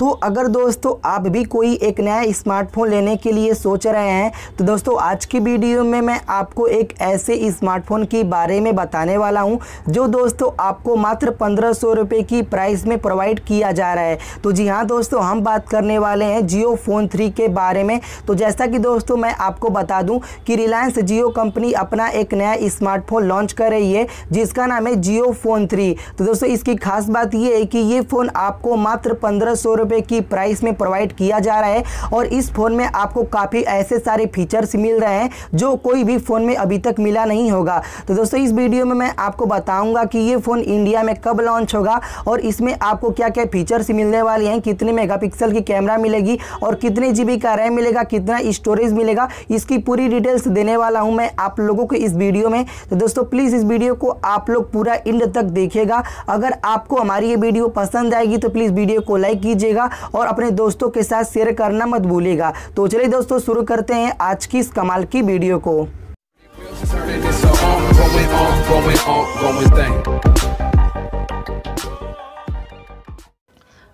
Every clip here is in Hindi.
तो अगर दोस्तों आप भी कोई एक नया स्मार्टफ़ोन लेने के लिए सोच रहे हैं तो दोस्तों आज की वीडियो में मैं आपको एक ऐसे स्मार्टफ़ोन के बारे में बताने वाला हूँ, जो दोस्तों आपको मात्र पंद्रह सौ रुपये की प्राइस में प्रोवाइड किया जा रहा है। तो जी हाँ दोस्तों, हम बात करने वाले हैं जियो फ़ोन थ्री के बारे में। तो जैसा कि दोस्तों मैं आपको बता दूँ कि रिलायंस जियो कंपनी अपना एक नया स्मार्टफ़ोन लॉन्च कर रही है, जिसका नाम है जियो फ़ोन थ्री। तो दोस्तों, इसकी खास बात यह है कि ये फ़ोन आपको मात्र पंद्रह सौ रुपये की प्राइस में प्रोवाइड किया जा रहा है और इस फ़ोन में आपको काफ़ी ऐसे सारे फीचर्स मिल रहे हैं जो कोई भी फ़ोन में अभी तक मिला नहीं होगा। तो दोस्तों, इस वीडियो में मैं आपको बताऊँगा कि ये फ़ोन इंडिया में कब लॉन्च होगा और इसमें आपको क्या क्या फीचर्स मिलने वाले हैं, कितने मेगापिक्सल की कैमरा मिलेगी और कितने जीबी का रैम मिलेगा, कितना स्टोरेज मिलेगा, इसकी पूरी डिटेल्स देने वाला हूँ मैं आप लोगों को इस वीडियो में। तो दोस्तों प्लीज़ इस वीडियो को आप लोग पूरा इंड तक देखिएगा। अगर आपको हमारी ये वीडियो पसंद आएगी तो प्लीज़ वीडियो को लाइक कीजिएगा। और अपने दोस्तों के साथ शेयर करना मत भूलिएगा। तो चलिए दोस्तों, शुरू करते हैं आज की इस कमाल की वीडियो को।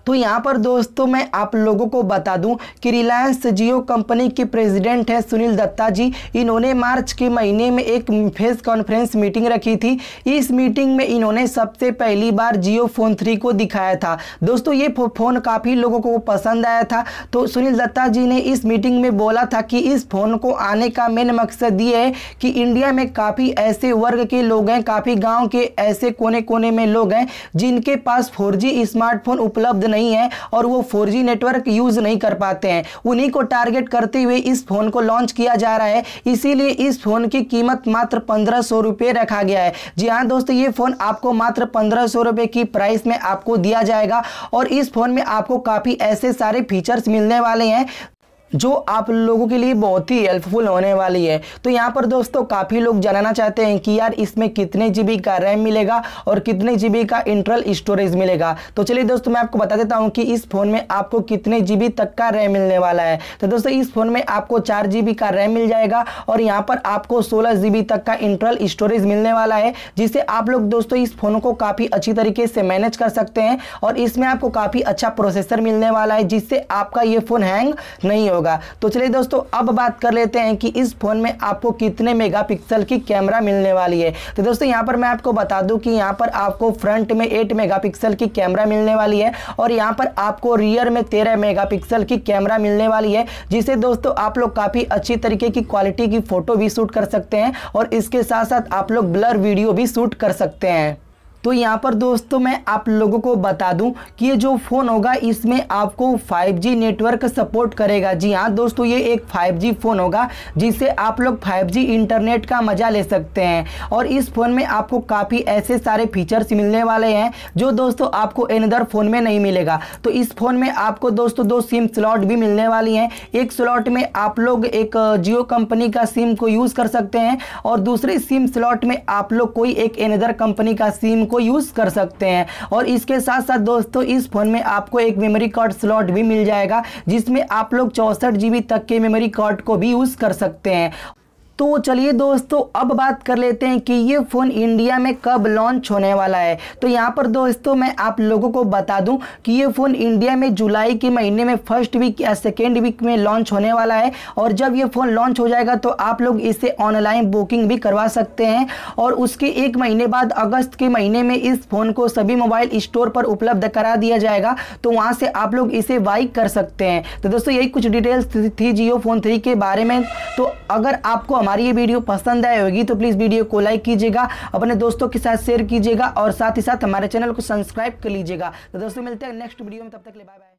तो यहाँ पर दोस्तों मैं आप लोगों को बता दूँ कि रिलायंस जियो कंपनी के प्रेसिडेंट हैं सुनील दत्ता जी। इन्होंने मार्च के महीने में एक फेस कॉन्फ्रेंस मीटिंग रखी थी। इस मीटिंग में इन्होंने सबसे पहली बार जियो फ़ोन थ्री को दिखाया था। दोस्तों, ये फ़ोन काफ़ी लोगों को पसंद आया था। तो सुनील दत्ता जी ने इस मीटिंग में बोला था कि इस फ़ोन को आने का मेन मकसद ये है कि इंडिया में काफ़ी ऐसे वर्ग के लोग हैं, काफ़ी गाँव के ऐसे कोने कोने में लोग हैं जिनके पास फोर स्मार्टफ़ोन उपलब्ध नहीं है और वो फोर नेटवर्क यूज़ नहीं कर पाते हैं। उन्हीं को टारगेट करते हुए इस फ़ोन को लॉन्च किया जा रहा है। इसीलिए इस फ़ोन की कीमत मात्र पंद्रह सौ रुपये रखा गया है। जी हाँ दोस्तों, ये फ़ोन आपको मात्र पंद्रह सौ रुपये की प्राइस में आपको दिया जाएगा और इस फ़ोन में आपको काफ़ी ऐसे सारे फीचर्स मिलने वाले हैं। जो आप लोगों के लिए बहुत ही हेल्पफुल होने वाली है। तो यहाँ पर दोस्तों, काफ़ी लोग जानना चाहते हैं कि यार इसमें कितने जीबी का रैम मिलेगा और कितने जीबी का इंटरल स्टोरेज मिलेगा। तो चलिए दोस्तों, मैं आपको बता देता हूँ कि इस फ़ोन में आपको कितने जीबी तक का रैम मिलने वाला है। तो दोस्तों, इस फ़ोन में आपको चार का रैम मिल जाएगा और यहाँ पर आपको सोलह तक का इंटरल स्टोरेज मिलने वाला है, जिससे आप लोग दोस्तों इस फ़ोन को काफ़ी अच्छी तरीके से मैनेज कर सकते हैं और इसमें आपको काफ़ी अच्छा प्रोसेसर मिलने वाला है, जिससे आपका ये फ़ोन हैंग नहीं होगा होगा। तो चलिए दोस्तों, अब बात कर लेते हैं कि इस फ़ोन में आपको कितने मेगापिक्सल की कैमरा मिलने वाली है। तो दोस्तों, यहाँ पर मैं आपको बता दूँ कि यहाँ पर आपको फ्रंट में 8 मेगापिक्सल की कैमरा मिलने वाली है और यहाँ पर आपको रियर में 13 मेगापिक्सल की कैमरा मिलने वाली है, जिसे दोस्तों आप लोग काफ़ी अच्छी तरीके की क्वालिटी की फ़ोटो भी शूट कर सकते हैं और इसके साथ साथ आप लोग ब्लर वीडियो भी शूट कर सकते हैं। तो यहाँ पर दोस्तों मैं आप लोगों को बता दूँ कि ये जो फ़ोन होगा, इसमें आपको 5G नेटवर्क सपोर्ट करेगा। जी हाँ दोस्तों, ये एक 5G फ़ोन होगा, जिससे आप लोग 5G इंटरनेट का मज़ा ले सकते हैं। और इस फ़ोन में आपको काफ़ी ऐसे सारे फीचर्स मिलने वाले हैं, जो दोस्तों आपको एनदर फ़ोन में नहीं मिलेगा। तो इस फ़ोन में आपको दोस्तों दो सिम स्लॉट भी मिलने वाली हैं। एक स्लॉट में आप लोग एक जियो कंपनी का सिम को यूज़ कर सकते हैं, और दूसरे सिम स्लॉट में आप लोग कोई एक एनदर कंपनी का सिम को को यूज़ कर सकते हैं। और इसके साथ साथ दोस्तों, इस फ़ोन में आपको एक मेमोरी कार्ड स्लॉट भी मिल जाएगा, जिसमें आप लोग चौसठ जीबी तक के मेमोरी कार्ड को भी यूज़ कर सकते हैं। तो चलिए दोस्तों, अब बात कर लेते हैं कि ये फ़ोन इंडिया में कब लॉन्च होने वाला है। तो यहाँ पर दोस्तों, मैं आप लोगों को बता दूँ कि ये फ़ोन इंडिया में जुलाई के महीने में फ़र्स्ट वीक या सेकेंड वीक में लॉन्च होने वाला है। और जब ये फ़ोन लॉन्च हो जाएगा तो आप लोग इसे ऑनलाइन बुकिंग भी करवा सकते हैं। और उसके एक महीने बाद, अगस्त के महीने में इस फ़ोन को सभी मोबाइल स्टोर पर उपलब्ध करा दिया जाएगा। तो वहाँ से आप लोग इसे बाइक कर सकते हैं। तो दोस्तों, यही कुछ डिटेल्स थी जियो फ़ोन थ्री के बारे में। तो अगर आपको हमारी ये वीडियो पसंद आई होगी तो प्लीज़ वीडियो को लाइक कीजिएगा, अपने दोस्तों के साथ शेयर कीजिएगा और साथ ही साथ हमारे चैनल को सब्सक्राइब कर लीजिएगा। तो दोस्तों मिलते हैं नेक्स्ट वीडियो में, तब तक ले बाय बाय